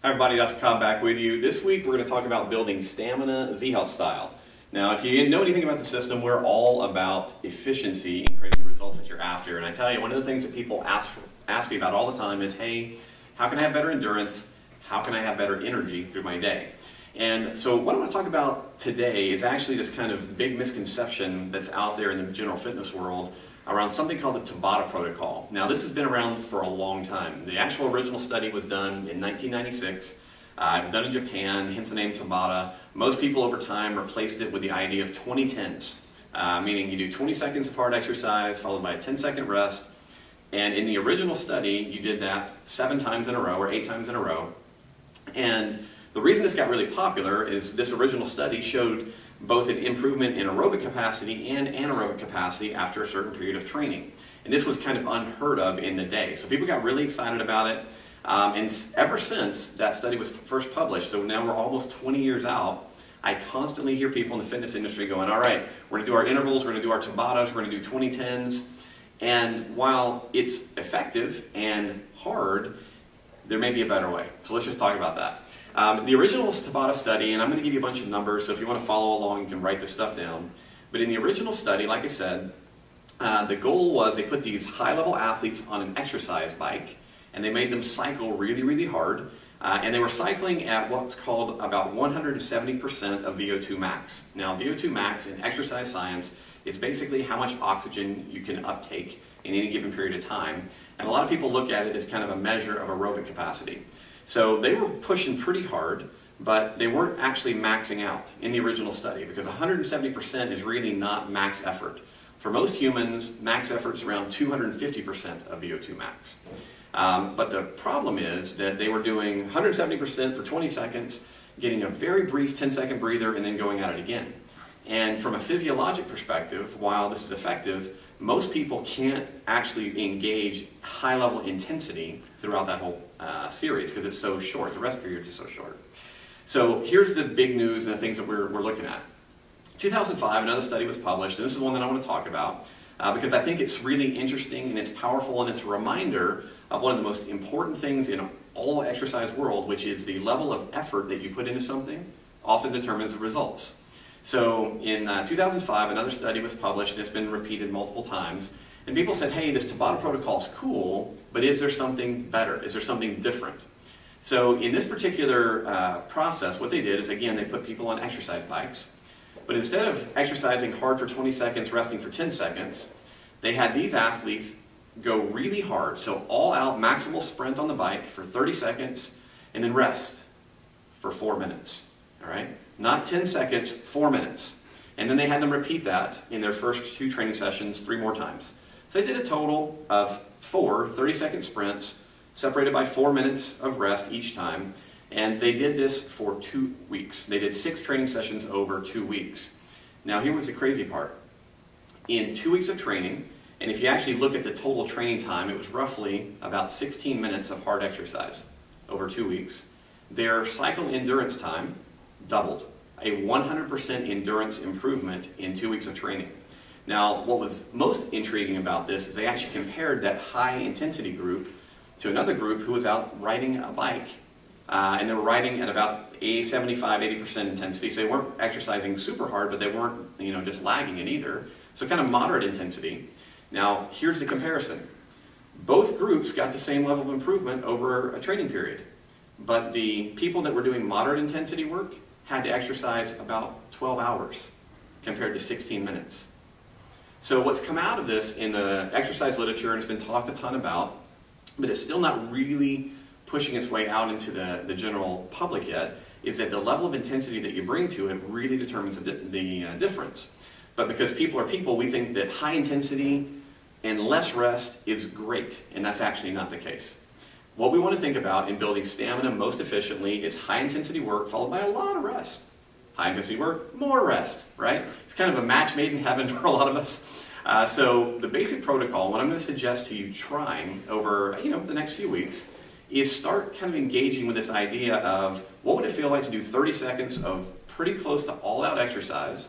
Hi everybody, Dr. Cobb back with you. This week we're going to talk about building stamina Z-Health style. Now if you didn't know anything about the system, we're all about efficiency in creating the results that you're after. And I tell you, one of the things that people ask, ask me about all the time is, hey, how can I have better endurance? How can I have better energy through my day? And so what I want to talk about today is actually this kind of big misconception that's out there in the general fitness world around something called the Tabata Protocol. Now, this has been around for a long time. The actual original study was done in 1996. Uh, it was done in Japan, hence the name Tabata. Most people over time replaced it with the idea of 2010s, uh, meaning you do 20 seconds of hard exercise followed by a 10 second rest. And in the original study, you did that seven times in a row or eight times in a row. And the reason this got really popular is this original study showed both an improvement in aerobic capacity and anaerobic capacity after a certain period of training. And this was kind of unheard of in the day. So people got really excited about it. Um, and ever since that study was first published, so now we're almost 20 years out, I constantly hear people in the fitness industry going, all right, we're going to do our intervals, we're going to do our Tabatas, we're going to do 2010s. And while it's effective and hard, there may be a better way. So let's just talk about that. Um, the original Tabata study, and I'm going to give you a bunch of numbers, so if you want to follow along, you can write this stuff down. But in the original study, like I said, uh, the goal was they put these high-level athletes on an exercise bike, and they made them cycle really, really hard. Uh, and they were cycling at what's called about 170% of VO2 max. Now, VO2 max in exercise science is basically how much oxygen you can uptake in any given period of time. And a lot of people look at it as kind of a measure of aerobic capacity. So they were pushing pretty hard, but they weren't actually maxing out in the original study because 170% is really not max effort. For most humans, max effort is around 250% of VO2 max. Um, but the problem is that they were doing 170% for 20 seconds, getting a very brief 10 second breather, and then going at it again. And from a physiologic perspective, while this is effective, most people can't actually engage high level intensity throughout that whole uh, series because it's so short. The rest periods are so short. So here's the big news and the things that we're, we're looking at. 2005, another study was published, and this is one that I want to talk about uh, because I think it's really interesting and it's powerful and it's a reminder of one of the most important things in all exercise world, which is the level of effort that you put into something often determines the results. So in uh, 2005, another study was published, and it's been repeated multiple times. And people said, hey, this Tabata protocol is cool, but is there something better? Is there something different? So in this particular uh, process, what they did is, again, they put people on exercise bikes. But instead of exercising hard for 20 seconds, resting for 10 seconds, they had these athletes go really hard. So all out maximal sprint on the bike for 30 seconds, and then rest for four minutes. All right? Not 10 seconds, four minutes. And then they had them repeat that in their first two training sessions three more times. So they did a total of four 30 second sprints, separated by four minutes of rest each time. And they did this for two weeks. They did six training sessions over two weeks. Now, here was the crazy part. In two weeks of training, and if you actually look at the total training time, it was roughly about 16 minutes of hard exercise over two weeks. Their cycle endurance time doubled. A 100% endurance improvement in two weeks of training. Now, what was most intriguing about this is they actually compared that high intensity group to another group who was out riding a bike. Uh, and they were riding at about a 75, 80% intensity. So they weren't exercising super hard, but they weren't you know, just lagging it either. So kind of moderate intensity. Now, here's the comparison. Both groups got the same level of improvement over a training period. But the people that were doing moderate intensity work had to exercise about 12 hours compared to 16 minutes. So what's come out of this in the exercise literature, and it's been talked a ton about, but it's still not really pushing its way out into the, the general public yet, is that the level of intensity that you bring to it really determines the, the uh, difference. But because people are people, we think that high intensity and less rest is great, and that's actually not the case. What we want to think about in building stamina most efficiently is high intensity work followed by a lot of rest. High intensity work, more rest, right? It's kind of a match made in heaven for a lot of us. Uh, so the basic protocol, what I'm going to suggest to you trying over you know the next few weeks, is start kind of engaging with this idea of what would it feel like to do 30 seconds of pretty close to all-out exercise,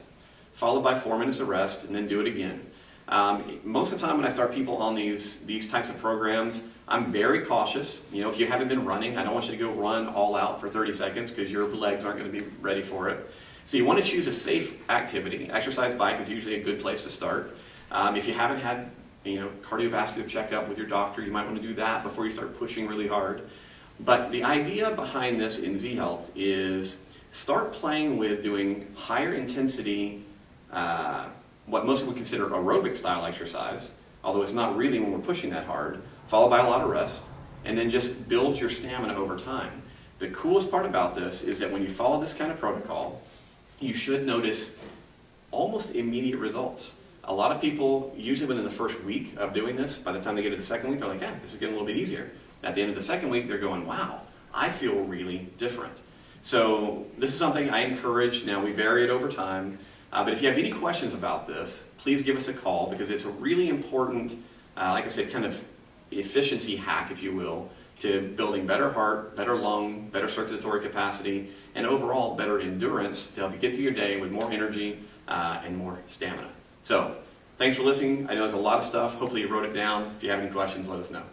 followed by four minutes of rest, and then do it again. Um, most of the time when I start people on these, these types of programs, I'm very cautious. You know, if you haven't been running, I don't want you to go run all out for 30 seconds because your legs aren't going to be ready for it. So you want to choose a safe activity. Exercise bike is usually a good place to start. Um, if you haven't had you know, cardiovascular checkup with your doctor, you might want to do that before you start pushing really hard. But the idea behind this in Z Health is start playing with doing higher intensity, uh, what most people consider aerobic style exercise, although it's not really when we're pushing that hard, followed by a lot of rest, and then just build your stamina over time. The coolest part about this is that when you follow this kind of protocol, you should notice almost immediate results. A lot of people, usually within the first week of doing this, by the time they get to the second week, they're like, yeah, this is getting a little bit easier. At the end of the second week, they're going, wow, I feel really different. So this is something I encourage. Now, we vary it over time. Uh, but if you have any questions about this, please give us a call because it's a really important, uh, like I said, kind of efficiency hack, if you will, to building better heart, better lung, better circulatory capacity, and overall better endurance to help you get through your day with more energy uh, and more stamina. So, thanks for listening. I know there's a lot of stuff. Hopefully you wrote it down. If you have any questions, let us know.